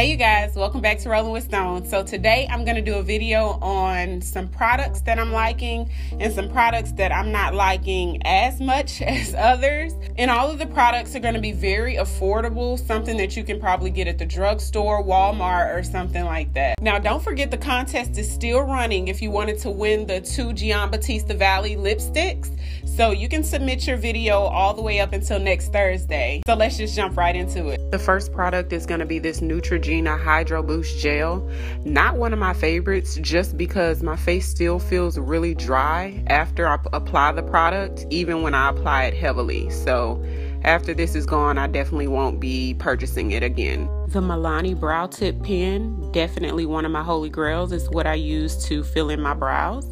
Hey you guys, welcome back to Rolling with Stone. So today I'm going to do a video on some products that I'm liking and some products that I'm not liking as much as others. And all of the products are going to be very affordable, something that you can probably get at the drugstore, Walmart, or something like that. Now don't forget the contest is still running if you wanted to win the two Giambattista Valli lipsticks. So you can submit your video all the way up until next Thursday. So let's just jump right into it. The first product is going to be this Neutrogena Hydro Boost Gel. Not one of my favorites just because my face still feels really dry after I apply the product, even when I apply it heavily. So after this is gone, I definitely won't be purchasing it again. The Milani Brow Tint Pen, definitely one of my holy grails, is what I use to fill in my brows,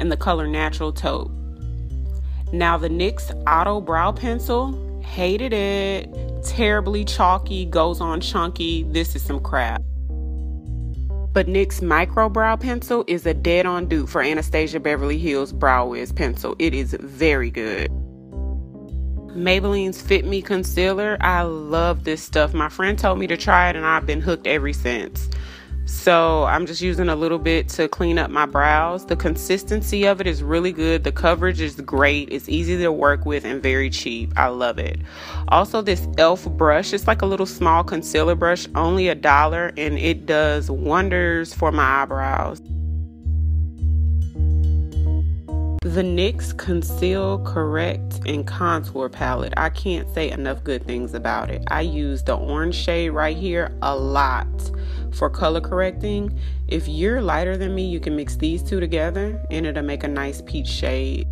and the color Natural Taupe. Now, the NYX Auto Brow Pencil, hated it. Terribly chalky, goes on chunky. This is some crap. But NYX Micro Brow Pencil is a dead on dupe for Anastasia Beverly Hills Brow Wiz Pencil. It is very good. Maybelline's Fit Me Concealer. I love this stuff. My friend told me to try it and I've been hooked ever since. So I'm just using a little bit to clean up my brows. The consistency of it is really good. The coverage is great. It's easy to work with and very cheap. I love it. Also, this e.l.f. brush, it's like a little small concealer brush, only a dollar, and it does wonders for my eyebrows. The NYX Conceal, Correct, and Contour Palette. I can't say enough good things about it. I use the orange shade right here a lot for color correcting. If you're lighter than me, you can mix these two together and it'll make a nice peach shade.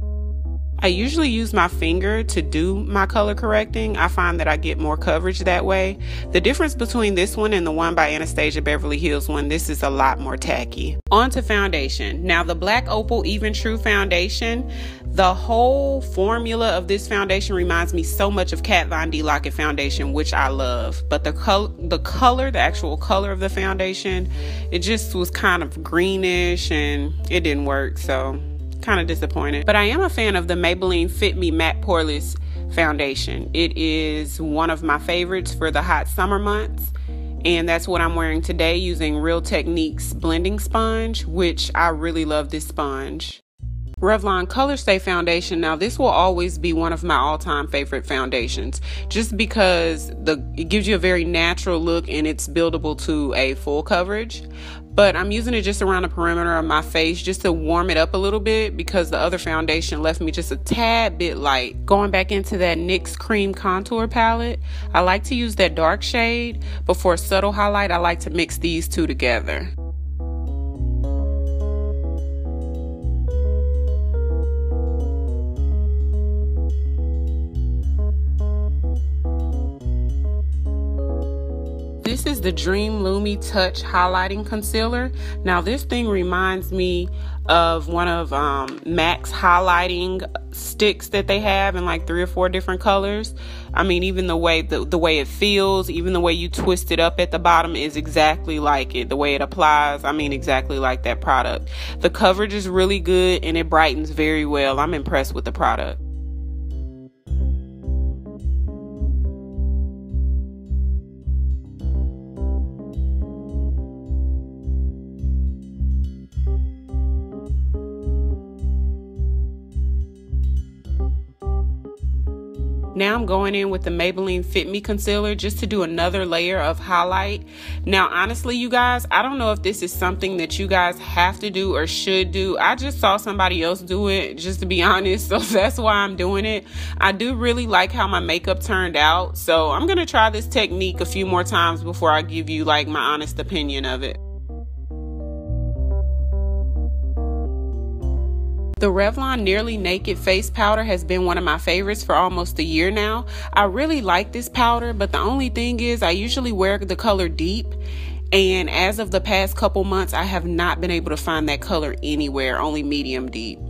I usually use my finger to do my color correcting. I find that I get more coverage that way. The difference between this one and the one by Anastasia Beverly Hills one, this is a lot more tacky. On to foundation. Now the Black Opal Even True Foundation, the whole formula of this foundation reminds me so much of Kat Von D Lock-It foundation, which I love. But the color, the color, the actual color of the foundation, it just was kind of greenish and it didn't work. So kind of disappointed. But I am a fan of the Maybelline Fit Me Matte Poreless Foundation. It is one of my favorites for the hot summer months. And that's what I'm wearing today using Real Techniques blending sponge, which I really love this sponge. Revlon Color Stay Foundation. Now, this will always be one of my all-time favorite foundations, just because the it gives you a very natural look and it's buildable to a full coverage. But I'm using it just around the perimeter of my face just to warm it up a little bit because the other foundation left me just a tad bit light. Going back into that NYX Cream Contour Palette, I like to use that dark shade, but for a subtle highlight, I like to mix these two together. This is the Dream Lumi Touch Highlighting Concealer. Now, this thing reminds me of one of um, MAC's highlighting sticks that they have in like three or four different colors. I mean, even the way the, the way it feels, even the way you twist it up at the bottom is exactly like it. The way it applies, I mean, exactly like that product. The coverage is really good and it brightens very well. I'm impressed with the product. Now I'm going in with the Maybelline Fit Me Concealer just to do another layer of highlight. Now, honestly, you guys, I don't know if this is something that you guys have to do or should do. I just saw somebody else do it, just to be honest, so that's why I'm doing it. I do really like how my makeup turned out, so I'm going to try this technique a few more times before I give you like my honest opinion of it. The Revlon Nearly Naked Face Powder has been one of my favorites for almost a year now. I really like this powder, but the only thing is I usually wear the color deep. And as of the past couple months, I have not been able to find that color anywhere, only medium deep.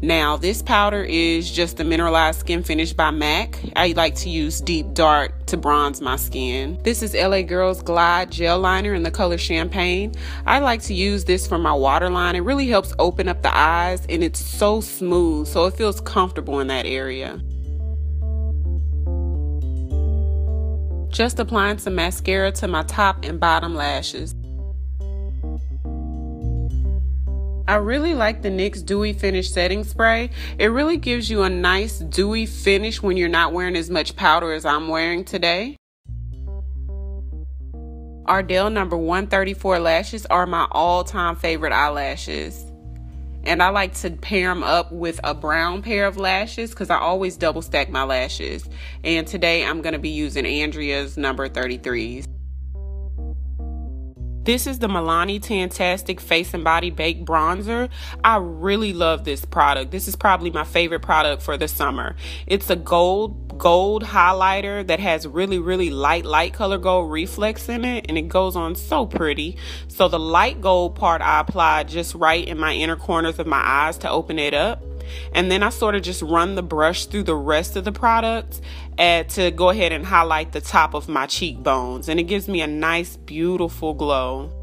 Now, this powder is just the Mineralized Skin Finish by MAC. I like to use Deep Dark to bronze my skin. This is LA Girls Glide Gel Liner in the color Champagne. I like to use this for my waterline. It really helps open up the eyes and it's so smooth, so it feels comfortable in that area. Just applying some mascara to my top and bottom lashes. I really like the NYX Dewy Finish Setting Spray. It really gives you a nice dewy finish when you're not wearing as much powder as I'm wearing today. Ardell number 134 lashes are my all time favorite eyelashes. And I like to pair them up with a brown pair of lashes because I always double stack my lashes. And today I'm going to be using Andrea's number 33s. This is the Milani Tantastic Face and Body Baked Bronzer. I really love this product. This is probably my favorite product for the summer. It's a gold gold highlighter that has really really light light color gold reflex in it and it goes on so pretty. So the light gold part I apply just right in my inner corners of my eyes to open it up and then I sort of just run the brush through the rest of the product and eh, to go ahead and highlight the top of my cheekbones and it gives me a nice beautiful glow.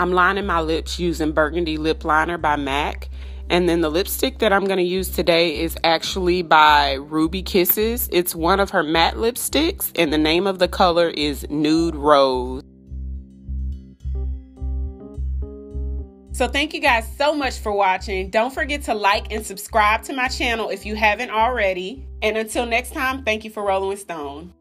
I'm lining my lips using Burgundy Lip Liner by MAC. And then the lipstick that I'm going to use today is actually by Ruby Kisses. It's one of her matte lipsticks, and the name of the color is Nude Rose. So thank you guys so much for watching. Don't forget to like and subscribe to my channel if you haven't already. And until next time, thank you for rolling Stone.